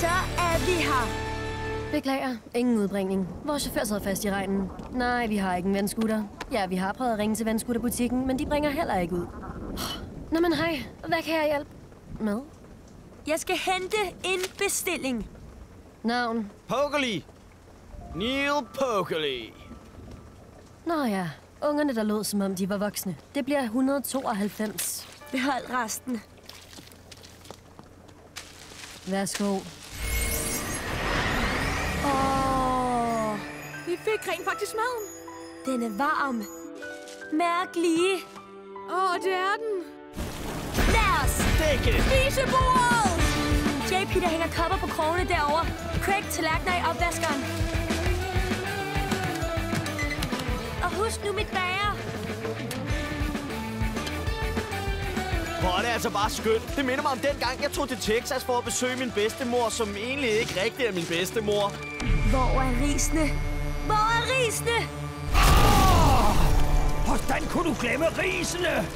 Så er vi her. Beklager, ingen udbringning. Vores chauffør sad fast i regnen. Nej, vi har ikke en vandskuter. Ja, vi har prøvet at ringe til vandskuterbutikken, men de bringer heller ikke ud. Nå, men hej. Hvad kan jeg hjælpe med? Jeg skal hente en bestilling. Navn? Pokely. Neil Pokely. Nå ja, ungerne, der lød, som om de var voksne. Det bliver 192. Behold resten. Værsgo. Åh, Vi fik rent faktisk maden. den er varm. Mærk lige. Åh, det er den. Lad os Dække det. Spisebordet! JP, der hænger kopper på krogene derovre. Craig, tallerkener i opvaskeren. Og husk nu mit bager. Hvor er det altså bare skønt. Det minder mig om den gang, jeg tog til Texas for at besøge min bedstemor, som egentlig ikke rigtig er min bedstemor. Hvor er risene? Hvor er risene? Hvordan kunne du glemme risene?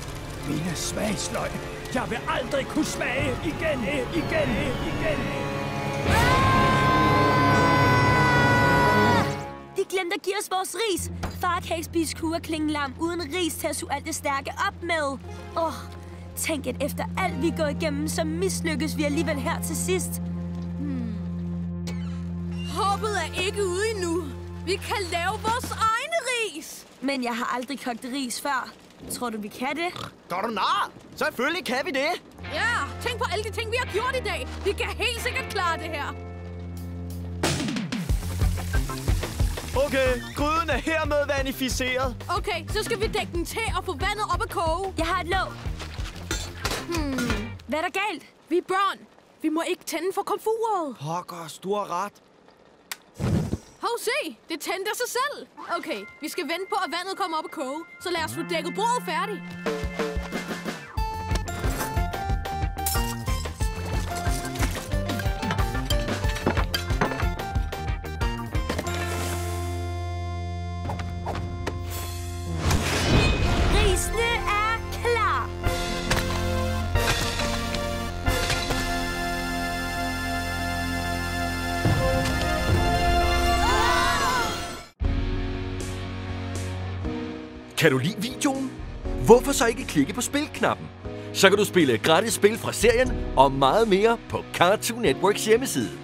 Mine smagsløg. Jeg vil aldrig kunne smage igen, igen, igen. De glemte at give os vores ris. Far kan ikke spise kugerklingelam uden ris til at suge alt det stærke op med. Åh, oh, tænk at efter alt vi går igennem, så mislykkes vi alligevel her til sidst. Håbet er ikke ude endnu. Vi kan lave vores egne ris. Men jeg har aldrig kogt ris før. Tror du, vi kan det? Går du nar? Selvfølgelig kan vi det. Ja, tænk på alle de ting, vi har gjort i dag. Vi kan helt sikkert klare det her. Okay, gryden er hermed vanificeret. Okay, så skal vi dække den til og få vandet op at koge. Jeg har et låg. Hmm, hvad er der galt? Vi er børn. Vi må ikke tænde for komfuret. Pokkers, du har ret. Hov, se. Det tændte af sig selv. Okay, vi skal vente på, at vandet kommer op at koge. Så lad os få dækket bordet færdigt. Kan du lide videoen? Hvorfor så ikke klikke på spilknappen? Så kan du spille gratis spil fra serien og meget mere på Cartoon Networks hjemmeside.